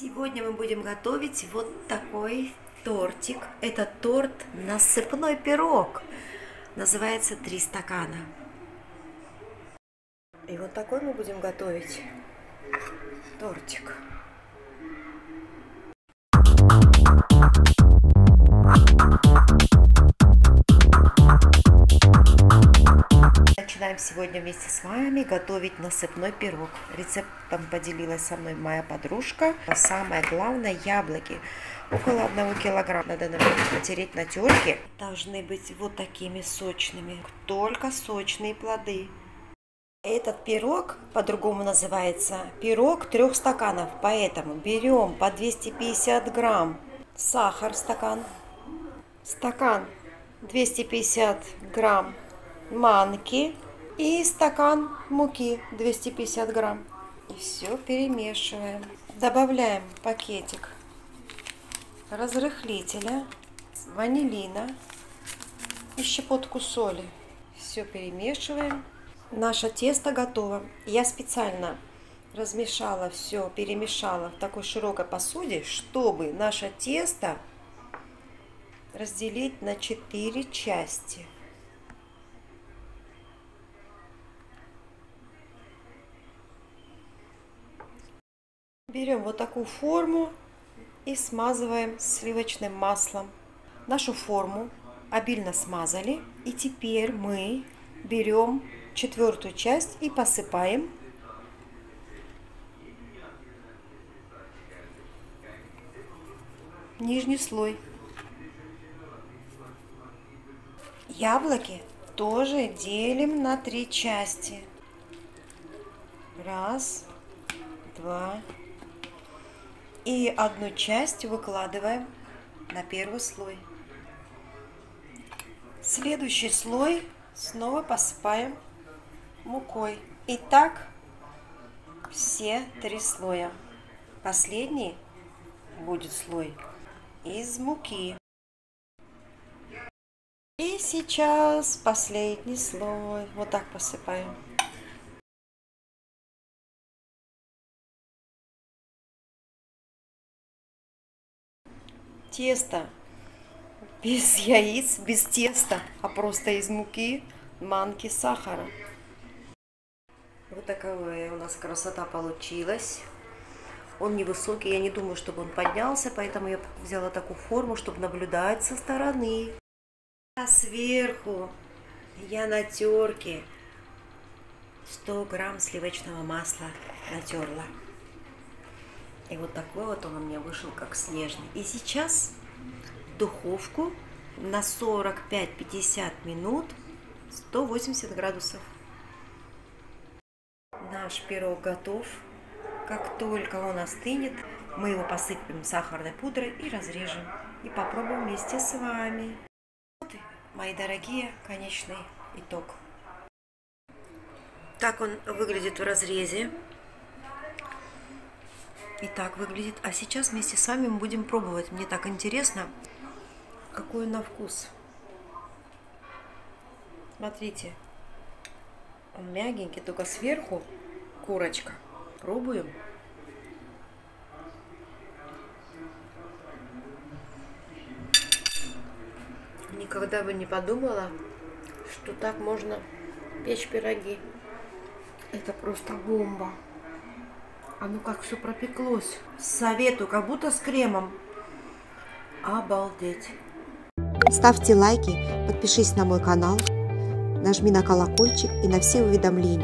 Сегодня мы будем готовить вот такой тортик. Это торт насыпной пирог. Называется «Три стакана». И вот такой мы будем готовить тортик. Начинаем сегодня вместе с вами готовить насыпной пирог. Рецептом поделилась со мной моя подружка. Самое главное яблоки. Около одного килограмма надо натереть на терке. Должны быть вот такими сочными. Только сочные плоды. Этот пирог по-другому называется пирог трех стаканов. Поэтому берем по 250 грамм сахар стакан, стакан 250 грамм манки и стакан муки 250 грамм. И все перемешиваем. Добавляем пакетик разрыхлителя, ванилина и щепотку соли. Все перемешиваем. Наше тесто готово. Я специально размешала все, перемешала в такой широкой посуде, чтобы наше тесто разделить на 4 части. Берем вот такую форму и смазываем сливочным маслом. Нашу форму обильно смазали. И теперь мы берем четвертую часть и посыпаем нижний слой. Яблоки тоже делим на три части. Раз, два, и одну часть выкладываем на первый слой. Следующий слой снова посыпаем мукой. И так все три слоя. Последний будет слой из муки. И сейчас последний слой. Вот так посыпаем. Тесто без яиц, без теста, а просто из муки, манки, сахара. Вот такая у нас красота получилась. Он невысокий, я не думаю, чтобы он поднялся, поэтому я взяла такую форму, чтобы наблюдать со стороны. А сверху я на терке 100 грамм сливочного масла натерла. И вот такой вот он у меня вышел, как снежный. И сейчас духовку на 45-50 минут 180 градусов. Наш пирог готов. Как только он остынет, мы его посыпем сахарной пудрой и разрежем. И попробуем вместе с вами. Вот, мои дорогие, конечный итог. Так он выглядит в разрезе. И так выглядит. А сейчас вместе с вами мы будем пробовать. Мне так интересно, какой на вкус. Смотрите. Он мягенький, только сверху курочка. Пробуем. Никогда бы не подумала, что так можно печь пироги. Это просто бомба. А ну как все пропеклось. Советую, как будто с кремом. Обалдеть. Ставьте лайки, подпишись на мой канал, нажми на колокольчик и на все уведомления.